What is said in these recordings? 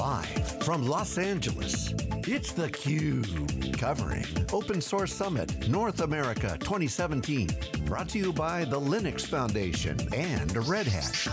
Live from Los Angeles, it's theCUBE, covering Open Source Summit North America 2017. Brought to you by the Linux Foundation and Red Hat.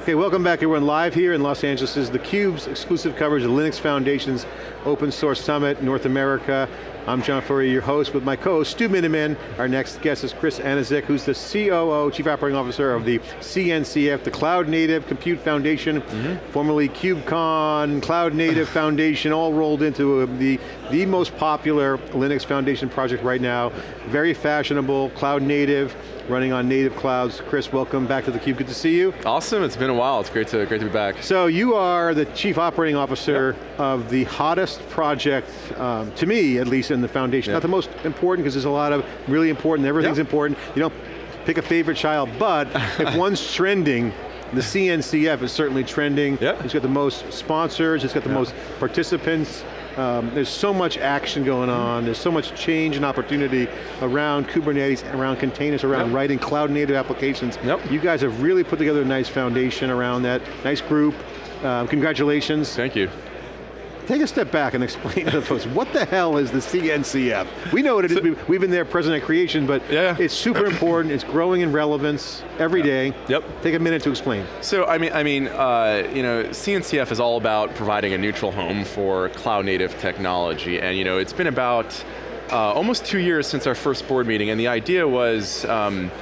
Okay, welcome back everyone. Live here in Los Angeles is theCUBE's exclusive coverage of Linux Foundation's Open Source Summit, North America. I'm John Furrier, your host, with my co-host Stu Miniman. Our next guest is Chris Aniszczyk, who's the COO, Chief Operating Officer of the CNCF, the Cloud Native Compute Foundation, mm -hmm. formerly KubeCon, Cloud Native Foundation, all rolled into the, the most popular Linux Foundation project right now. Very fashionable, cloud native, running on native clouds. Chris, welcome back to theCUBE, good to see you. Awesome, it's been a while, it's great to, great to be back. So you are the Chief Operating Officer yep. of the hottest project, um, to me at least, in the foundation. Not the most important, because there's a lot of really important, everything's important. You don't pick a favorite child, but if one's trending, the CNCF is certainly trending. Yeah. It's got the most sponsors, it's got the most participants. Um, there's so much action going on, there's so much change and opportunity around Kubernetes, around containers, around yep. writing cloud native applications. Yep. You guys have really put together a nice foundation around that, nice group. Um, congratulations. Thank you. Take a step back and explain to folks, what the hell is the CNCF? We know what it is, so, we've been there present at creation, but yeah. it's super important, it's growing in relevance every day. Yep. Take a minute to explain. So, I mean, I mean, uh, you know, CNCF is all about providing a neutral home for cloud native technology, and you know, it's been about uh, almost two years since our first board meeting, and the idea was, um,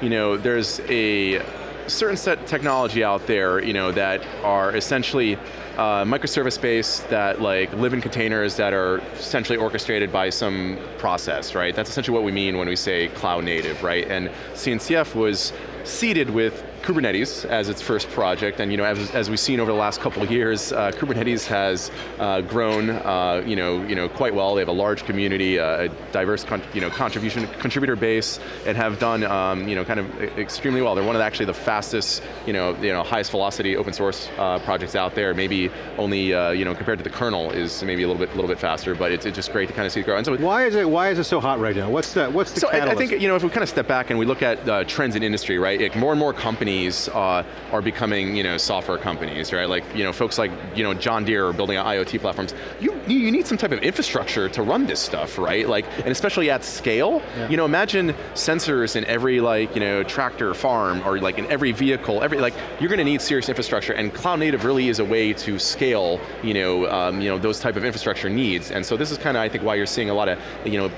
you know, there's a certain set technology out there, you know, that are essentially uh, microservice based that like live in containers that are essentially orchestrated by some process, right? That's essentially what we mean when we say cloud native, right? And CNCF was seeded with Kubernetes as its first project, and you know, as, as we've seen over the last couple of years, uh, Kubernetes has uh, grown, uh, you know, you know, quite well. They have a large community, uh, a diverse, you know, contribution contributor base, and have done, um, you know, kind of extremely well. They're one of the, actually the fastest, you know, you know, highest velocity open source uh, projects out there. Maybe only, uh, you know, compared to the kernel is maybe a little bit, little bit faster, but it's, it's just great to kind of see it grow. And so, why is it, why is it so hot right now? What's the, what's the so catalyst? I, I think, you know, if we kind of step back and we look at trends in industry, right? Like more and more companies companies uh, are becoming you know, software companies, right? Like you know, folks like you know, John Deere are building IoT platforms. You, you need some type of infrastructure to run this stuff, right? Like, and especially at scale. Yeah. You know, imagine sensors in every like, you know, tractor farm or like in every vehicle, every, like, you're going to need serious infrastructure and cloud native really is a way to scale, you know, um, you know, those type of infrastructure needs. And so this is kind of, I think, why you're seeing a lot of, you know,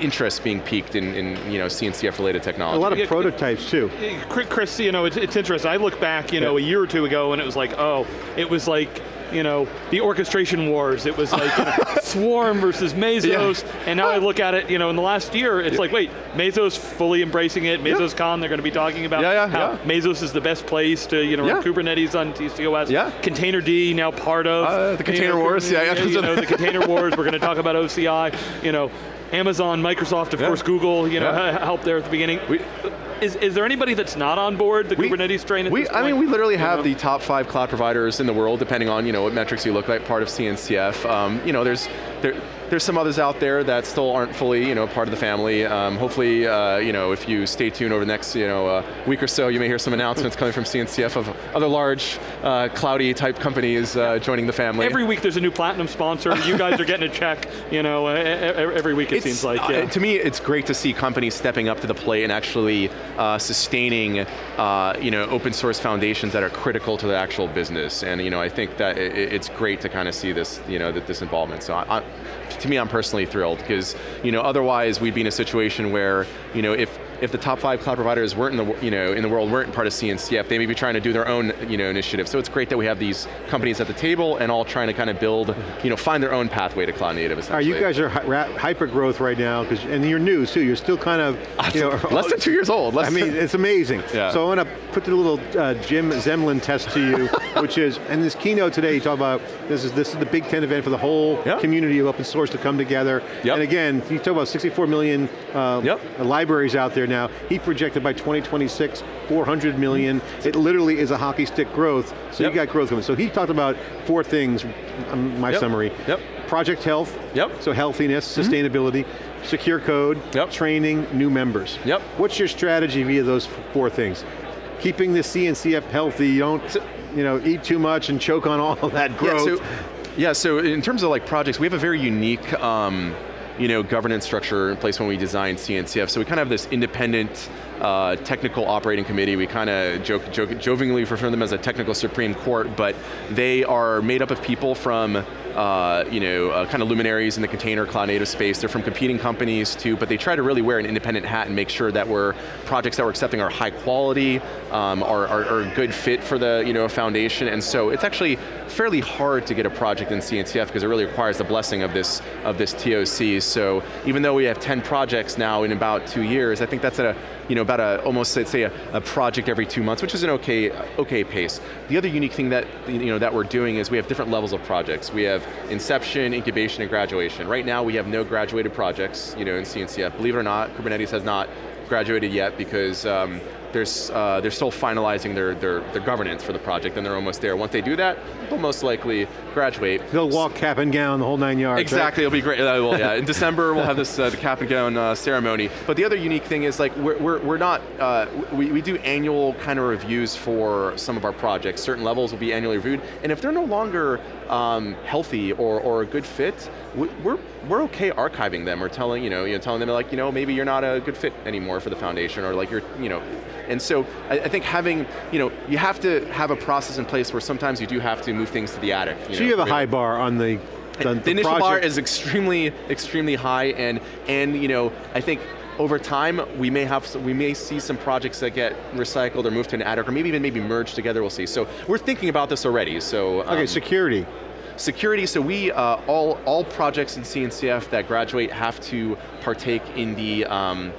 interest being peaked in, in you know, CNCF related technology. A lot of yeah, prototypes too. Chris, you know, it's, it's interesting. I look back, you know, a year or two ago and it was like, oh, it was like, you know, the orchestration wars. It was like you know, Swarm versus Mesos, yeah. and now I look at it, you know, in the last year, it's yeah. like, wait, Mesos fully embracing it, Mesos Con, they're going to be talking about yeah, how Mesos is the best place to, you know, run Kubernetes on DC/OS. Yeah. Containerd now part of. Uh, the container know, wars, yeah. You know, the container wars, we're going to talk about OCI, you know, Amazon, Microsoft, of course, Google, you know, help there at the beginning. We, is, is there anybody that's not on board the we, Kubernetes train we, I mean, we literally have know? the top five cloud providers in the world, depending on you know what metrics you look like, part of CNCF. Um, you know, there's there, there's some others out there that still aren't fully, you know, part of the family. Um, hopefully, uh, you know, if you stay tuned over the next, you know, uh, week or so, you may hear some announcements coming from CNCF of other large, uh, cloudy type companies uh, joining the family. Every week there's a new platinum sponsor. you guys are getting a check, you know, every week it it's, seems like. Yeah. to me, it's great to see companies stepping up to the plate and actually uh, sustaining, uh, you know, open source foundations that are critical to the actual business. And you know, I think that it, it's great to kind of see this, you know, that this involvement. So I, I, to me, I'm personally thrilled because you know otherwise we'd be in a situation where you know if if the top five cloud providers weren't in the, you know, in the world, weren't part of CNCF, they may be trying to do their own you know, initiative. So it's great that we have these companies at the table and all trying to kind of build, you know, find their own pathway to cloud native, Are you guys are hyper growth right now, because and you're new too, you're still kind of, you know, Less than two years old. I mean, it's amazing. Yeah. So I want to put the little uh, Jim Zemlin test to you, which is, in this keynote today, you talk about, this is, this is the big 10 event for the whole community of open source to come together. Yep. And again, you talk about 64 million uh, yep. libraries out there now. He projected by 2026, 400 million. It literally is a hockey stick growth, so yep. you got growth coming. So he talked about four things, um, my yep. summary. Yep. Project health, yep. so healthiness, mm-hmm. sustainability, mm -hmm. secure code, yep. training, new members. Yep. What's your strategy via those four things? keeping the CNCF healthy. You don't, you know, eat too much and choke on all that growth. Yeah, so, yeah, so in terms of like projects, we have a very unique um, you know, governance structure in place when we designed CNCF. So we kind of have this independent uh, technical operating committee. We kind of joke, joke, jokingly refer to them as a technical Supreme Court, but they are made up of people from uh, you know, uh, kind of luminaries in the container cloud native space. They're from competing companies too, but they try to really wear an independent hat and make sure that we're projects that we're accepting are high quality, um, are, are, are, a good fit for the you know foundation, and so it's actually fairly hard to get a project in CNCF because it really requires the blessing of this of this TOC. So even though we have 10 projects now in about two years, I think that's at a you know, about a, almost let's say a, a, project every two months, which is an okay, okay pace. The other unique thing that, you know, that we're doing is we have different levels of projects. We have inception, incubation, and graduation. Right now we have no graduated projects, you know, in CNCF. Believe it or not, Kubernetes has not graduated yet because um, there's, uh, they're still finalizing their, their, their governance for the project and they're almost there. Once they do that, they'll most likely graduate. They'll walk cap and gown the whole nine yards. Exactly, right? it'll be great. Uh, well, yeah. In December, we'll have this uh, the cap and gown uh, ceremony. But the other unique thing is like we're, we're, we're not, uh, we, we do annual kind of reviews for some of our projects. Certain levels will be annually reviewed. And if they're no longer um, healthy or, or a good fit, we're, we're okay archiving them or telling, you know, you know, telling them like, you know, maybe you're not a good fit anymore for the foundation or like you're, you know, and so I, I, think having, you know, you have to have a process in place where sometimes you do have to move things to the attic. You so know, you have a high bar on the the, the, the initial project. bar is extremely, extremely high, and and you know, I think over time, we may have we may see some projects that get recycled or moved to an attic, or maybe even maybe merged together. We'll see. So we're thinking about this already. So um, okay, security. Security, so we, uh, all, all projects in CNCF that graduate have to partake in the um,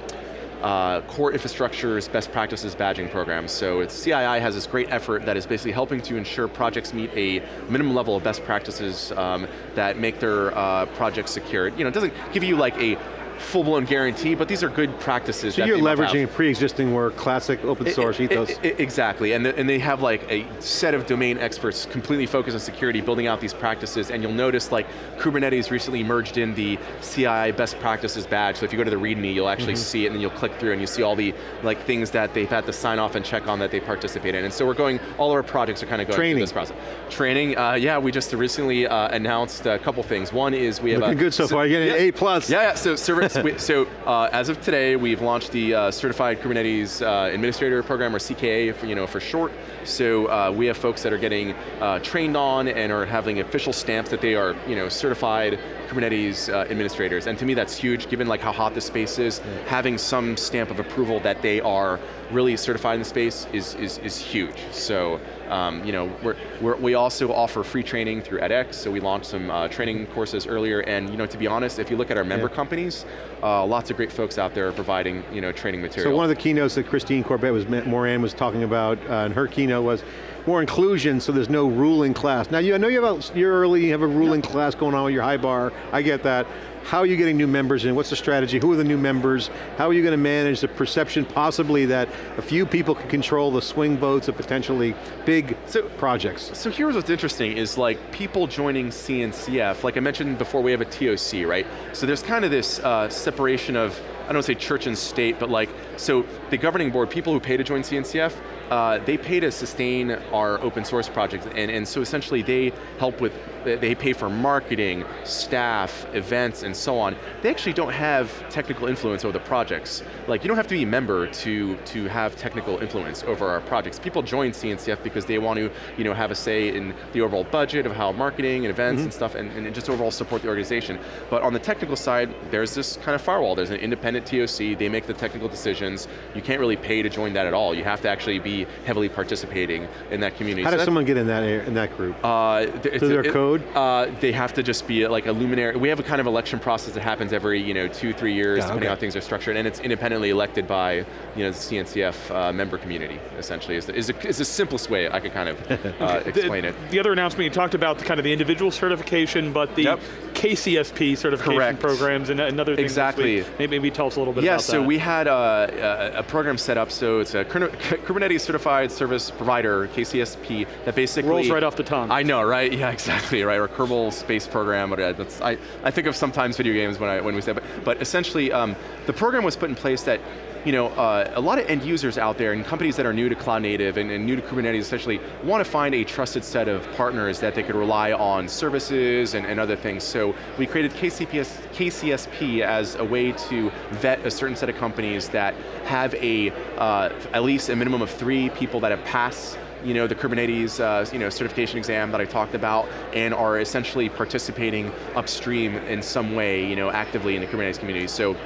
uh, core infrastructure's best practices badging program. So CII has this great effort that is basically helping to ensure projects meet a minimum level of best practices um, that make their uh, projects secure. You know, it doesn't give you like a full-blown guarantee, but these are good practices. So you're leveraging pre-existing work, classic open source it, ethos. It, it, exactly, and, the, and they have like a set of domain experts completely focused on security, building out these practices, and you'll notice like Kubernetes recently merged in the CII best practices badge, so if you go to the README, you'll actually mm -hmm. see it, and then you'll click through and you see all the like things that they've had to sign off and check on that they participate in. And so we're going, all of our projects are kind of going Training. through this process. Training, uh, yeah, we just recently uh, announced a couple things. One is we have Looking a, good so, far, you're getting yeah, A+. plus. Yeah, yeah, so, service, we, so uh, as of today, we've launched the uh, Certified Kubernetes uh, Administrator Program, or CKA, for, you know, for short. So uh, we have folks that are getting uh, trained on and are having official stamps that they are, you know, certified Kubernetes uh, administrators. And to me, that's huge, given like how hot the space is. Yeah. Having some stamp of approval that they are really certified in the space is is, is huge. So. Um, you know, we're, we're, we also offer free training through edX, so we launched some uh, training courses earlier, and you know, to be honest, if you look at our member yeah. companies, uh, lots of great folks out there are providing you know, training material. So one of the keynotes that Christine Corbett was, Moran was talking about uh, in her keynote was more inclusion so there's no ruling class. Now you, I know you have a, you're early, you have a ruling class going on with your high bar, I get that. How are you getting new members in? What's the strategy? Who are the new members? How are you going to manage the perception possibly that a few people can control the swing votes of potentially big so, projects? So here's what's interesting is like people joining CNCF, like I mentioned before we have a TOC, right? So there's kind of this uh, separation of, I don't say church and state, but like, so the governing board, people who pay to join CNCF, uh, they pay to sustain our open source projects, and, and so essentially they help with, they pay for marketing, staff, events, and so on. They actually don't have technical influence over the projects. Like, you don't have to be a member to, to have technical influence over our projects. People join CNCF because they want to you know, have a say in the overall budget of how marketing and events mm -hmm. and stuff, and, and just overall support the organization. But on the technical side, there's this kind of firewall. There's an independent TOC, they make the technical decisions. You can't really pay to join that at all. You have to actually be heavily participating in that community. How so does someone get in that in that group? Uh, th Through their it, code? Uh, they have to just be like a luminary. We have a kind of election process that happens every you know two, three years, yeah, depending okay. on how things are structured, and it's independently elected by you know the CNCF uh, member community. Essentially, is the, is, the, is the simplest way I could kind of uh, explain the, it. The other announcement you talked about the kind of the individual certification, but the yep. KCSP certification Correct. programs and another thing. Exactly. Maybe, maybe tell us a little bit yeah, about that. Yeah, so we had a, a, program set up. So it's a Kubernetes certified service provider, KCSP, that basically rolls right off the tongue. I know, right? Yeah, exactly, right. Or Kerbal Space Program. That's, I, I think of sometimes video games when I when we say, but but essentially, um, the program was put in place that you know, uh, a lot of end users out there and companies that are new to cloud native and, and new to Kubernetes essentially want to find a trusted set of partners that they could rely on services and, and other things. So we created KCPS, KCSP as a way to vet a certain set of companies that have a, uh, at least a minimum of three people that have passed you know, the Kubernetes uh, you know, certification exam that I talked about and are essentially participating upstream in some way, you know, actively in the Kubernetes community. So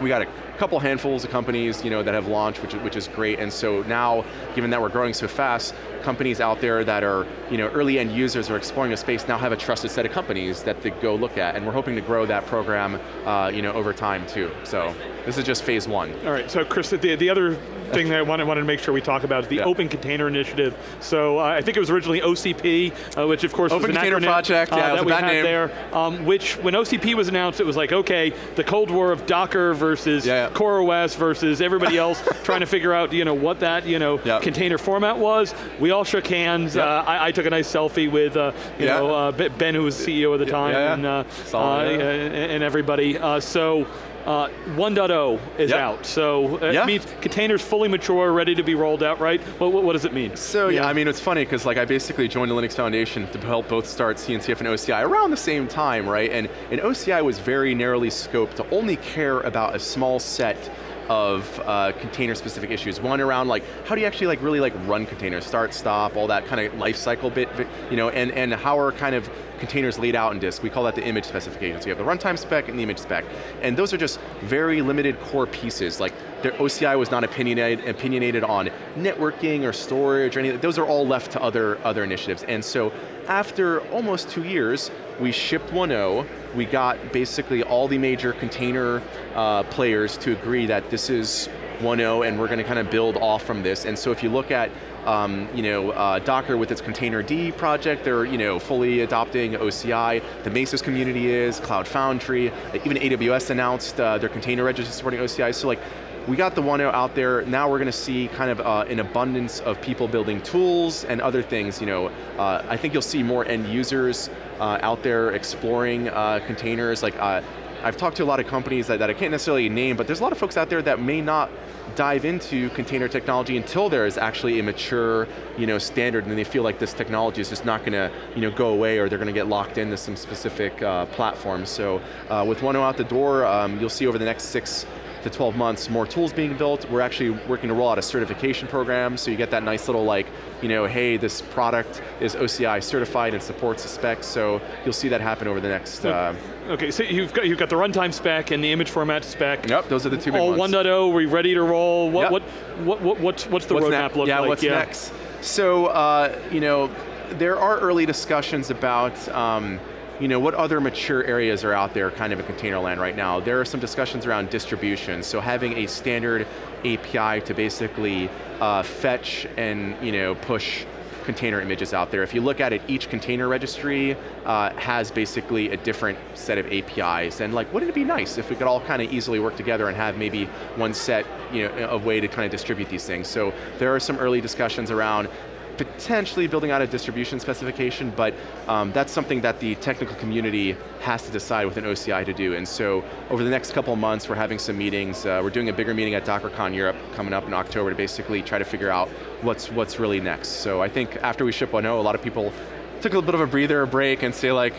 we got a couple handfuls of companies you know, that have launched, which, which is great, and so now, given that we're growing so fast, companies out there that are you know, early end users are exploring a space now have a trusted set of companies that they go look at, and we're hoping to grow that program uh, you know, over time too. So this is just phase one. All right, so Chris, the, the other thing that I wanted, wanted to make sure we talk about is the yeah. Open Container Initiative. So uh, I think it was originally OCP, uh, which of course Open Container acronym, Project, yeah, uh, that we had name. there. Um, which, when OCP was announced, it was like, okay, the Cold War of Docker versus yeah, yeah. CoreOS versus everybody else trying to figure out, you know, what that, you know, container format was. We all shook hands. Uh, I, I, took a nice selfie with, uh, you know, uh, Ben, who was CEO at the time, and, Solid, and, everybody. so. Uh, 1.0 is yep. out, so it yeah. means containers fully mature, ready to be rolled out, right? What, what, what does it mean? So yeah. yeah, I mean it's funny because like I basically joined the Linux Foundation to help both start CNCF and OCI around the same time, right? And, and OCI was very narrowly scoped to only care about a small set of uh, container specific issues. One around like, how do you actually like really like run containers, start, stop, all that kind of life cycle bit, you know, and, and how are kind of containers laid out in disk. We call that the image specification. So you have the runtime spec and the image spec. And those are just very limited core pieces. Like their OCI was not opinionated, opinionated on networking or storage or anything. Those are all left to other, other initiatives. And so after almost two years, we shipped 1.0, we got basically all the major container uh, players to agree that this is 1.0 and we're going to kind of build off from this. And so if you look at um, you know, uh, Docker with its Containerd project, they're you know, fully adopting OCI. The Mesos community is, Cloud Foundry, even AWS announced uh, their container registry supporting OCI. So like, we got the 1.0 out there, now we're going to see kind of uh, an abundance of people building tools and other things. You know, uh, I think you'll see more end users uh, out there exploring uh, containers. Like, uh, I've talked to a lot of companies that, that I can't necessarily name, but there's a lot of folks out there that may not dive into container technology until there is actually a mature you know, standard and they feel like this technology is just not going to you know, go away or they're going to get locked into some specific uh, platforms. So uh, with 1.0 out the door, um, you'll see over the next six to 12 months, more tools being built. We're actually working to roll out a certification program, so you get that nice little like, you know, hey, this product is OCI certified and supports the specs, so you'll see that happen over the next... Uh, okay, so you've got, you've got the runtime spec and the image format spec. Yep, those are the two big All ones. 1.0, we ready to roll? What, yep. what, what, what, what's, what's the what's roadmap look yeah, like? What's yeah, what's next? So, uh, you know, there are early discussions about um, you know, what other mature areas are out there kind of in container land right now? There are some discussions around distribution, so having a standard API to basically uh, fetch and you know, push container images out there. If you look at it, each container registry uh, has basically a different set of APIs, and like, wouldn't it be nice if we could all kind of easily work together and have maybe one set you know, of way to kind of distribute these things. So there are some early discussions around potentially building out a distribution specification, but um, that's something that the technical community has to decide with an OCI to do. And so over the next couple months, we're having some meetings. Uh, we're doing a bigger meeting at DockerCon Europe coming up in October to basically try to figure out what's, what's really next. So I think after we ship 1.0, a lot of people took a little bit of a breather, a break, and say like,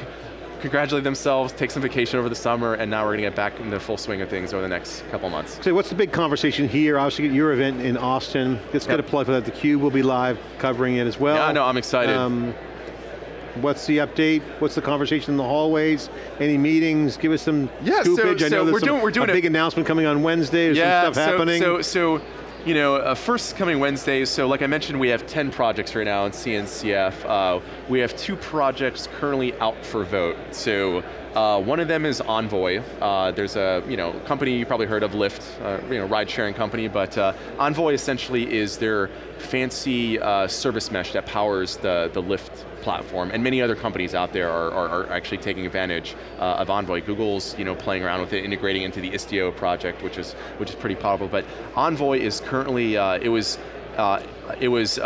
congratulate themselves, take some vacation over the summer, and now we're going to get back in the full swing of things over the next couple months. So what's the big conversation here? Obviously at your event in Austin. It's yep. got a plug for that. theCUBE will be live covering it as well. Yeah, no, I'm excited. Um, what's the update? What's the conversation in the hallways? Any meetings? Give us some yeah, scoopage. So, I know so there's we're doing, we're doing a big announcement coming on Wednesday. There's yeah, some stuff so, happening. So, so you know, uh, first coming Wednesdays, so like I mentioned, we have 10 projects right now in CNCF. Uh, we have two projects currently out for vote. So uh, one of them is Envoy. Uh, there's a you know company you probably heard of, Lyft, uh, you know ride sharing company, but uh, Envoy essentially is their fancy uh, service mesh that powers the the Lyft platform, and many other companies out there are, are, are actually taking advantage uh, of Envoy. Google's you know playing around with it, integrating into the Istio project, which is which is pretty powerful. But Envoy is currently it was it was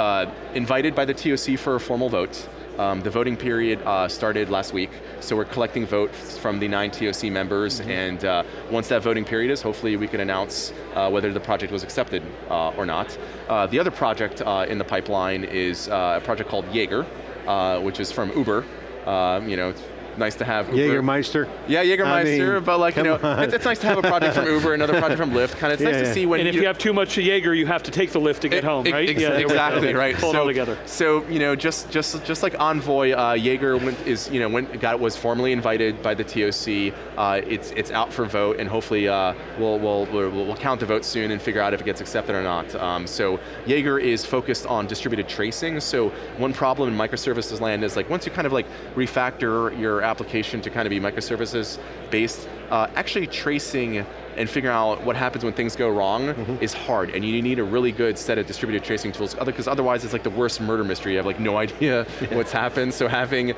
invited by the TOC for a formal vote. Um, the voting period uh, started last week, so we're collecting votes from the nine TOC members, Mm-hmm. and uh, once that voting period is, hopefully we can announce uh, whether the project was accepted uh, or not. Uh, the other project uh, in the pipeline is uh, a project called Jaeger, uh, which is from Uber. Um, you know, nice to have Uber. Jägermeister. Yeah, Jägermeister, I mean, but like you know, it's, it's nice to have a project from Uber, another project from Lyft. Kind of, it's Yeah, nice yeah. to see when And if you have too much Jaeger, you have to take the lift to get home, E- right? ex- there we go. exactly right. Pull it so, all together. So you know, just just just like Envoy, uh, Jaeger went, is you know went got was formally invited by the TOC. Uh, it's it's out for vote, and hopefully uh, we'll, we'll we'll we'll count the vote soon and figure out if it gets accepted or not. Um, so Jaeger is focused on distributed tracing. So one problem in microservices land is like once you kind of like refactor your application to kind of be microservices based, uh, actually tracing and figuring out what happens when things go wrong Mm-hmm. is hard, and you need a really good set of distributed tracing tools, because otherwise it's like the worst murder mystery. You have like no idea what's happened. So having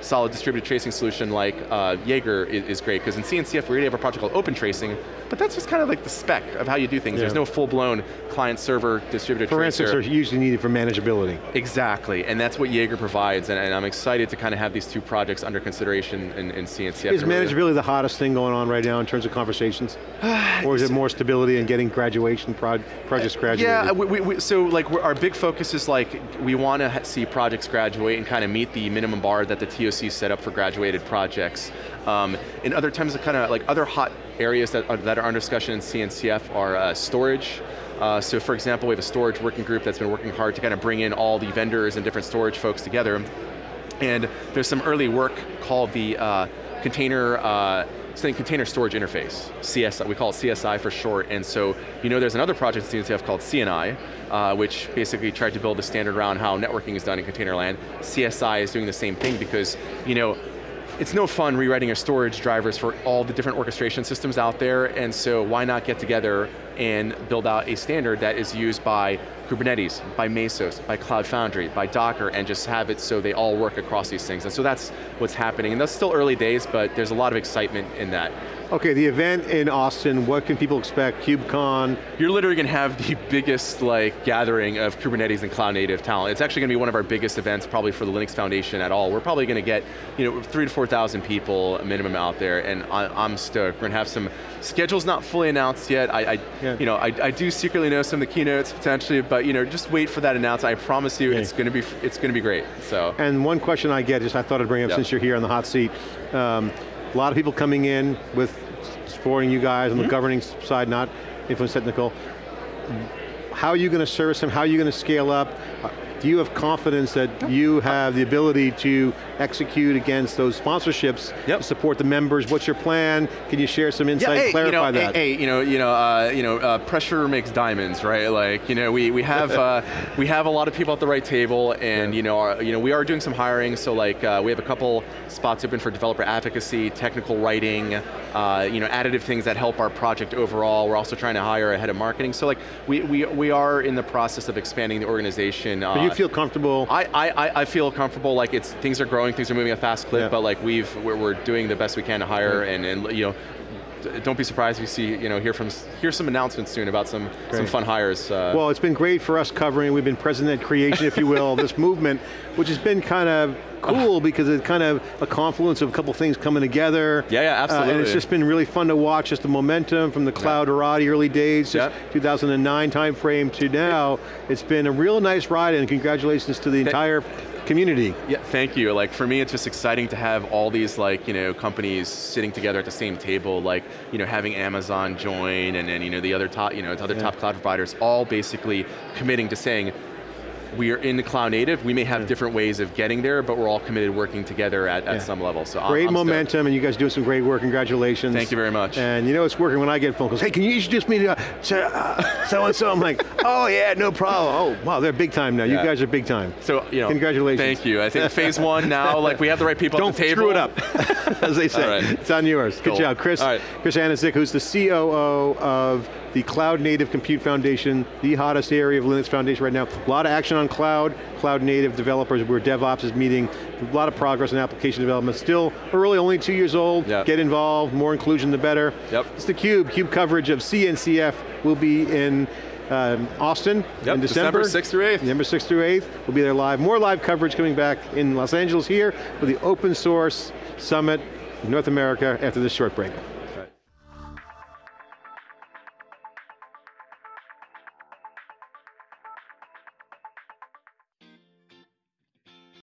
solid distributed tracing solution like uh, Jaeger is, is great, because in CNCF we already have a project called Open Tracing, but that's just kind of like the spec of how you do things. Yeah. There's no full-blown client-server distributed For tracer. instance, are usually needed for manageability. Exactly, and that's what Jaeger provides, and, and I'm excited to kind of have these two projects under consideration in, in CNCF. Is really- manageability the hottest thing going on right now in terms of conversations? or is it more stability and getting graduation, projects graduated? Yeah, we, we, we, so like our big focus is like we want to see projects graduate and kind of meet the minimum bar that the TOC set up for graduated projects. Um, in other times, kind of like other hot areas that are, that are under discussion in CNCF are uh, storage. Uh, so for example, we have a storage working group that's been working hard to kind of bring in all the vendors and different storage folks together. And there's some early work called the uh, container, uh, something container storage interface, CSI, we call it CSI for short. And so, you know, there's another project in CNCF called CNI, uh, which basically tried to build a standard around how networking is done in container land. CSI is doing the same thing because, you know, it's no fun rewriting your storage drivers for all the different orchestration systems out there, and so why not get together and build out a standard that is used by Kubernetes, by Mesos, by Cloud Foundry, by Docker, and just have it so they all work across these things. And so that's what's happening. And that's still early days, but there's a lot of excitement in that. Okay, the event in Austin, what can people expect? KubeCon, You're literally going to have the biggest like gathering of Kubernetes and cloud native talent. It's actually going to be one of our biggest events, probably for the Linux Foundation at all. We're probably going to get you know three to four thousand people minimum out there, and I, I'm stoked. We're going to have some schedules not fully announced yet. I, I Yeah. you know, I, I do secretly know some of the keynotes potentially, but you know, just wait for that announcement. I promise you, Yeah. it's going to be it's going to be great. So. And one question I get, just I thought I'd bring up Yep. since you're here on the hot seat, um, a lot of people coming in with supporting you guys Mm-hmm. on the governing side, not influence technical. How are you going to service them? How are you going to scale up? Do you have confidence that you have the ability to execute against those sponsorships Yep. to support the members? What's your plan? Can you share some insight, hey, clarify you know, that? Hey, hey, you know, you know, uh, you know, uh, pressure makes diamonds, right? Like, you know, we, we have uh, we have a lot of people at the right table, and you know, our, you know, we are doing some hiring. So like, uh, we have a couple spots open for developer advocacy, technical writing, uh, you know, additive things that help our project overall. We're also trying to hire a head of marketing. So like, we we, we are in the process of expanding the organization. You feel comfortable? I, I, I- feel comfortable, like it's things are growing, things are moving at a fast clip, Yeah. but like we've, we're, we're doing the best we can to hire and, and you know, don't be surprised if you see, you know, hear from, hear some announcements soon about some, some fun hires. Uh, Well, it's been great for us covering, we've been present at creation, if you will, of this movement, which has been kind of cool because it's kind of a confluence of a couple things coming together. Yeah, yeah, Uh, and it's just been really fun to watch, just the momentum from the Cloud Arati early days, Yeah. 2009 timeframe to now. It's been a real nice ride and congratulations to the entire community. Yeah, thank you. Like for me, it's just exciting to have all these like you know companies sitting together at the same table. Like you know having Amazon join, and then you know the other top you know the other Yeah. top cloud providers all basically committing to saying. We are in the cloud native. We may have different ways of getting there, but we're all committed working together at, at Yeah. some level. So Great I'm stoked. momentum, and you guys doing some great work. Congratulations. Thank you very much. And you know it's working when I get phone calls. Hey, can you introduce me to uh, uh, so and so? I'm like, oh yeah, no problem. Oh wow, they're big time now. You guys are big time. So you know, Congratulations. Thank you. I think phase one now, like we have the right people Don't at the table. screw it up, as they say. Right. It's on yours. Good job, Chris. All right. Chris Aniszczyk, who's the COO of the Cloud Native Compute Foundation, the hottest area of Linux Foundation right now. A lot of action on cloud, cloud native developers, where DevOps is meeting. A lot of progress in application development. Still early, only two years old. Yep. Get involved, more inclusion the better. Yep. It's the Cube. Cube coverage of CNCF will be in um, Austin Yep, in December December. 6th through 8th. December 6th through 8th. We'll be there live. More live coverage coming back in Los Angeles here for the Open Source Summit North America after this short break.